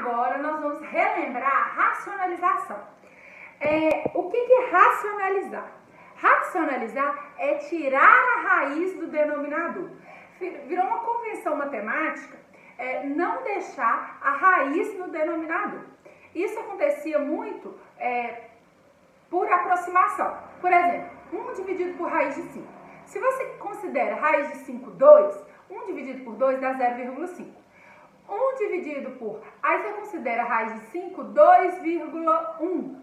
agora nós vamos relembrar a racionalização. É, o que, é racionalizar? Racionalizar é tirar a raiz do denominador. Virou uma convenção matemática é, não deixar a raiz no denominador. Isso acontecia muito é, por aproximação. Por exemplo, 1 dividido por raiz de 5. Se você considera raiz de 5 2, 1 dividido por 2 dá 0,5. 1 dividido por... Aí você considera a raiz de 5, 2,1.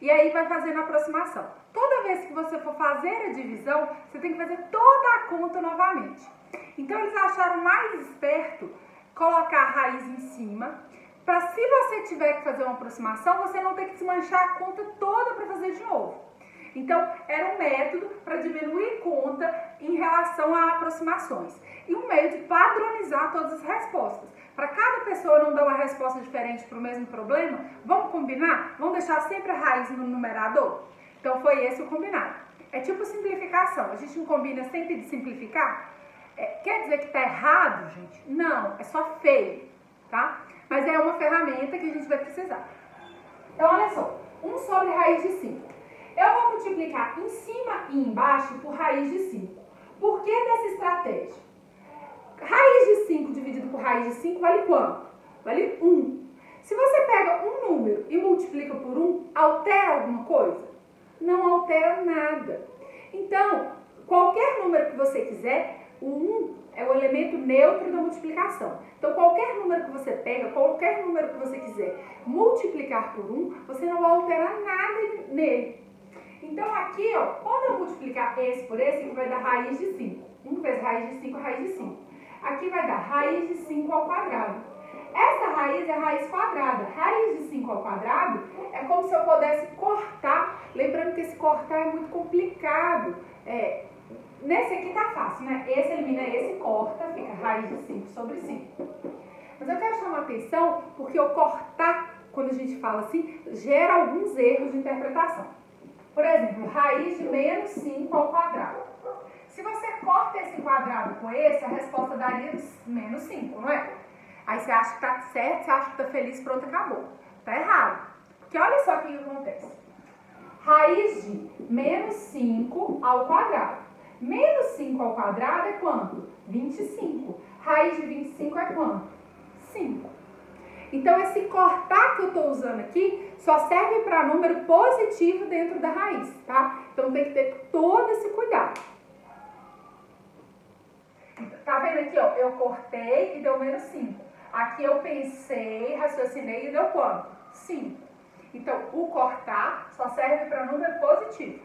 E aí vai fazendo a aproximação. Toda vez que você for fazer a divisão, você tem que fazer toda a conta novamente. Então eles acharam mais esperto colocar a raiz em cima, para se você tiver que fazer uma aproximação, você não ter que desmanchar a conta toda para fazer de novo. Então, era um método para diminuir conta em relação a aproximações. E um meio de padronizar todas as respostas. Para cada pessoa não dar uma resposta diferente para o mesmo problema, vamos combinar? Vamos deixar sempre a raiz no numerador? Então, foi esse o combinado. É tipo simplificação. A gente não combina sempre de simplificar? É, quer dizer que está errado, gente? Não, é só feio, tá? Mas é uma ferramenta que a gente vai precisar. Então, olha só. 1 sobre raiz de 5. Eu vou multiplicar em cima e embaixo por raiz de 5. Por que dessa estratégia? Raiz de 5 dividido por raiz de 5 vale quanto? Vale 1. Se você pega um número e multiplica por 1, altera alguma coisa? Não altera nada. Então, qualquer número que você quiser, o 1 é o elemento neutro da multiplicação. Então, qualquer número que você pega, qualquer número que você quiser multiplicar por 1, você não vai alterar nada nele. Então, aqui, ó, quando eu multiplicar esse por esse, vai dar raiz de 5. 1 vezes raiz de 5, raiz de 5. Aqui vai dar raiz de 5 ao quadrado. Essa raiz é raiz quadrada. Raiz de 5 ao quadrado é como se eu pudesse cortar. Lembrando que esse cortar é muito complicado. É, nesse aqui tá fácil, né? Esse elimina esse, corta, fica raiz de 5 sobre 5. Mas eu quero chamar atenção porque o cortar, quando a gente fala assim, gera alguns erros de interpretação. Por exemplo, raiz de menos 5 ao quadrado. Se você corta esse quadrado com esse, a resposta daria menos 5, não é? Aí você acha que tá certo, você acha que tá feliz, pronto, acabou. Tá errado. Porque olha só o que acontece. Raiz de menos 5 ao quadrado. Menos 5 ao quadrado é quanto? 25. Raiz de 25 é quanto? 5. Então, esse cortar que eu estou usando aqui só serve para número positivo dentro da raiz, tá? Então, tem que ter todo esse cuidado. Tá vendo aqui, ó? Eu cortei e deu menos 5. Aqui eu pensei, raciocinei e deu quanto? 5. Então, o cortar só serve para número positivo.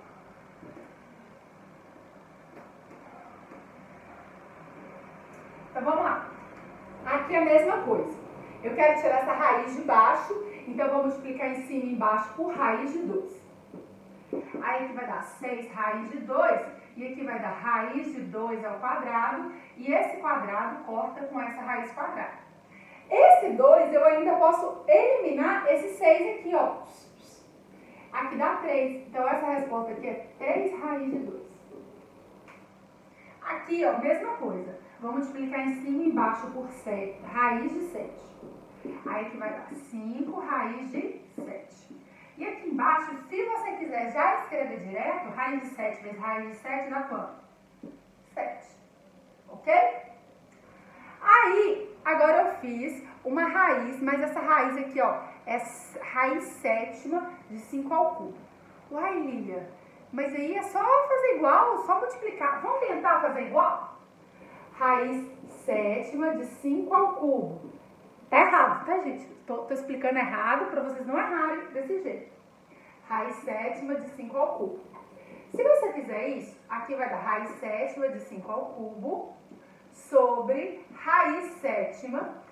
Então, vamos lá. Aqui é a mesma coisa. Eu quero tirar essa raiz de baixo, então vou multiplicar em cima e embaixo por raiz de 2. Aí aqui vai dar 6 raiz de 2, e aqui vai dar raiz de 2 ao quadrado, e esse quadrado corta com essa raiz quadrada. Esse 2 eu ainda posso eliminar esse 6 aqui, ó. Aqui dá 3. Então, essa resposta aqui é 3 raiz de 2. Aqui, ó, mesma coisa. Vou multiplicar em cima e embaixo por 7, raiz de 7. Aí aqui vai dar 5 raiz de 7. E aqui embaixo, se você quiser já escrever direto, raiz de 7 vezes raiz de 7 dá quanto? 7. Ok? Aí, agora eu fiz uma raiz, mas essa raiz aqui, ó, é raiz sétima de 5 ao cubo. Uai, Lilia, mas aí é só fazer igual, só multiplicar. Vamos tentar fazer igual? Raiz sétima de 5 ao cubo. Tá errado, tá, gente? Tô, tô explicando errado para vocês não errarem desse jeito. Raiz sétima de 5 ao cubo. Se você fizer isso, aqui vai dar raiz sétima de 5 ao cubo sobre raiz sétima,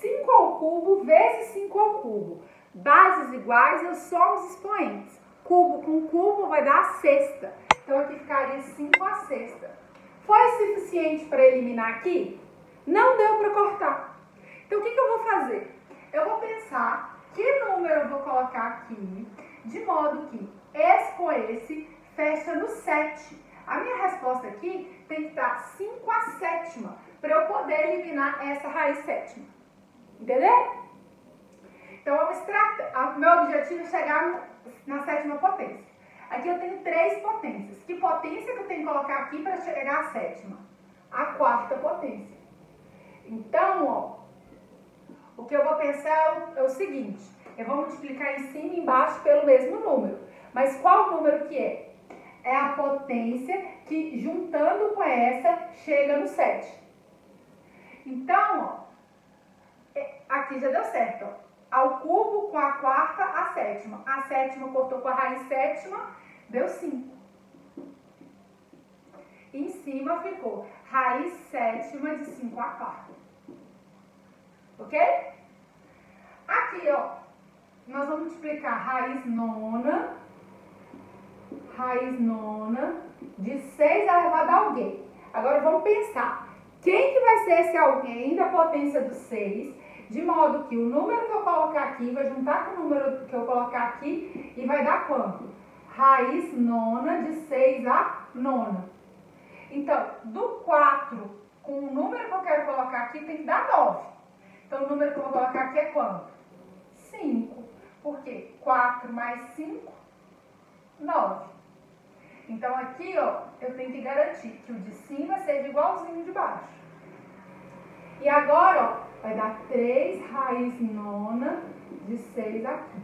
5 ao cubo vezes 5 ao cubo. Bases iguais, eu só os expoentes. Cubo com cubo vai dar a sexta. Então, aqui ficaria 5 a sexta. Foi suficiente para eliminar aqui? Não deu para cortar. Então, o que, que eu vou fazer? Eu vou pensar que número eu vou colocar aqui, de modo que esse com esse fecha no 7. A minha resposta aqui tem que estar 5 a sétima, para eu poder eliminar essa raiz sétima. Entendeu? Então, vamos tratar. Meu objetivo é chegar na sétima potência. Aqui eu tenho três potências. Que potência que eu tenho que colocar aqui para chegar à sétima? A quarta potência. Então, ó, o que eu vou pensar é o seguinte. Eu vou multiplicar em cima e embaixo pelo mesmo número. Mas qual número que é? É a potência que, juntando com essa, chega no 7. Então, ó, é, aqui já deu certo, ó. Ao cubo com a quarta, a sétima. A sétima cortou com a raiz sétima, deu 5. Em cima ficou raiz sétima de 5 a quarta. Ok? Aqui, ó, nós vamos multiplicar raiz nona, raiz nona, de 6 elevado a alguém. Agora vamos pensar, quem que vai ser esse alguém da potência do 6, de modo que o número que eu colocar aqui vai juntar com o número que eu colocar aqui e vai dar quanto? Raiz nona de 6 a nona. Então, do 4 com o número que eu quero colocar aqui tem que dar 9. Então, o número que eu vou colocar aqui é quanto? 5. Por quê? 4 mais 5, 9. Então, aqui, ó, eu tenho que garantir que o de cima seja igualzinho de baixo. E agora, ó, vai dar 3 raiz nona de 6 aqui.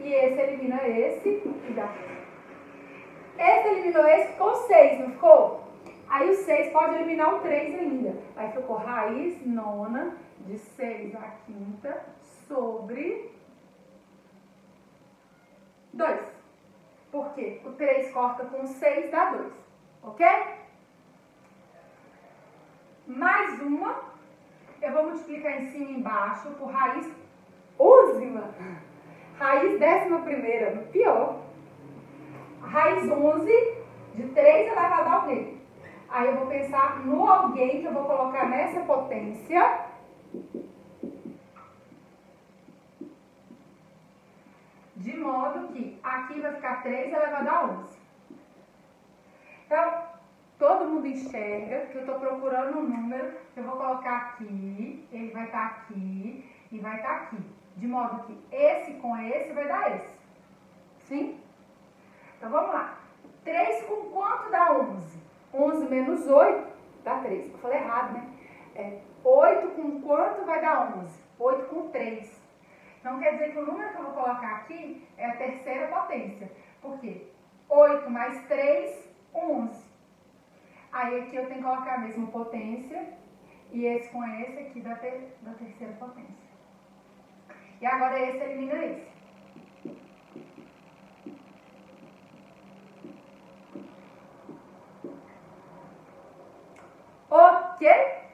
E esse elimina esse e dá. Esse eliminou esse, ficou 6, não ficou? Aí o 6 pode eliminar o 3 ainda. Aí ficou raiz nona de 6 a quinta sobre 2. Por quê? O 3 corta com 6 dá 2. Ok? Mais uma. Eu vou multiplicar em cima e embaixo por raiz úzima. Raiz décima primeira, pior. Raiz 11 de 3 elevado ao alguém. Aí eu vou pensar no alguém que eu vou colocar nessa potência. De modo que aqui vai ficar 3 elevado a 11. Então, todo mundo enxerga que eu estou procurando um número eu vou colocar aqui, ele vai estar tá aqui e vai estar tá aqui. De modo que esse com esse vai dar esse. Sim? Então, vamos lá. 3 com quanto dá 11? 11 menos 8 dá 3. Eu falei errado, né? É, 8 com quanto vai dar 11? 8 com 3. Então, quer dizer que o número que eu vou colocar aqui é a terceira potência. Por quê? 8 mais 3, 11. Aí aqui eu tenho que colocar a mesma potência e esse com esse aqui da, ter, da terceira potência. E agora esse elimina esse. Ok?